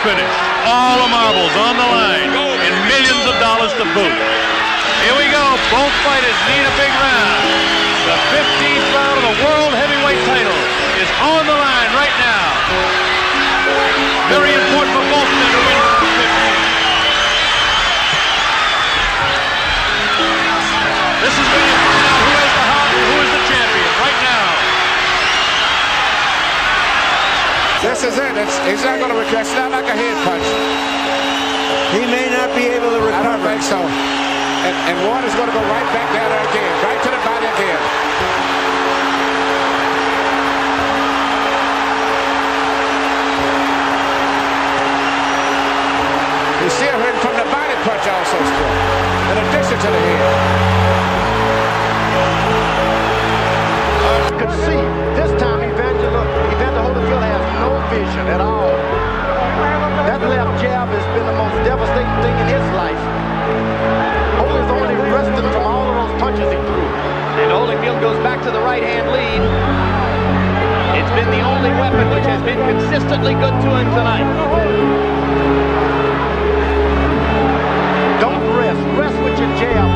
finish. All the marbles on the line and millions of dollars to boot. Here we go. Both fighters need a big round. The 15th This is it. It's, he's not going to recover. It's not like a head punch. He may not be able to recover. I don't think so. And, and one is going to go right back down there again. Right to the body again. You see hurting from the body punch also still. In addition to the head. Been consistently good to him tonight. Don't rest. Rest with your jab.